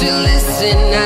to listen, I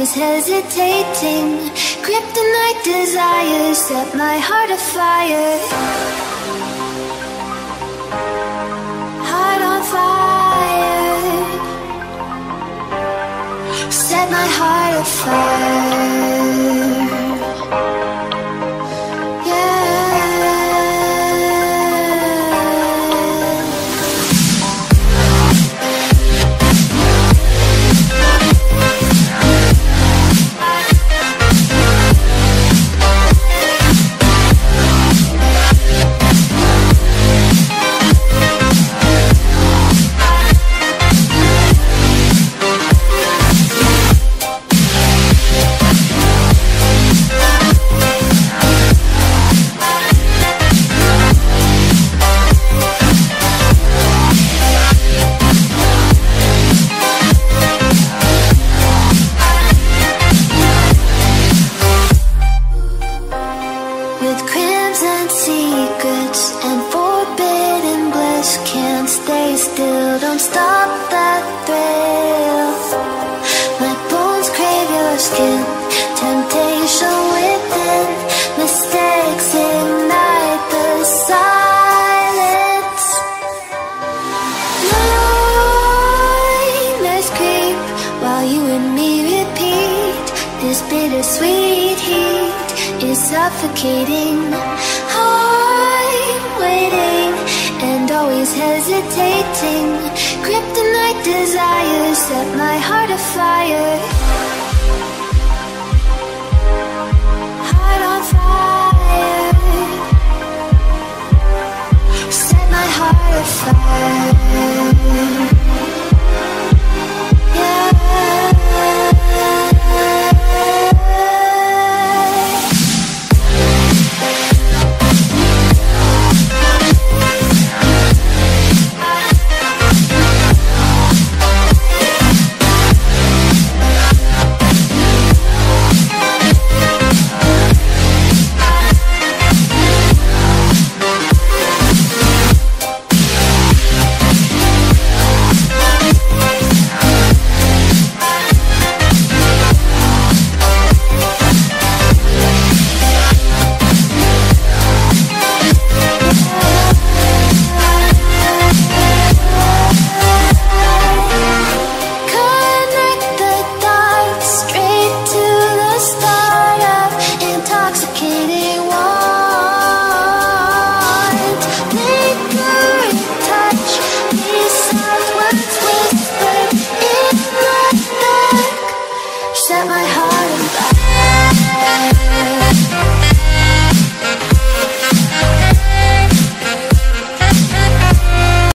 Always hesitating. Kryptonite desires set my heart afire. Heart on fire. Set my heart afire. Skin Temptation within Mistakes ignite the silence Nightmares creep while you and me repeat This bittersweet suffocating. I'm waiting and always hesitating. Kryptonite desires set my heart afire. fire. Set my heart afire.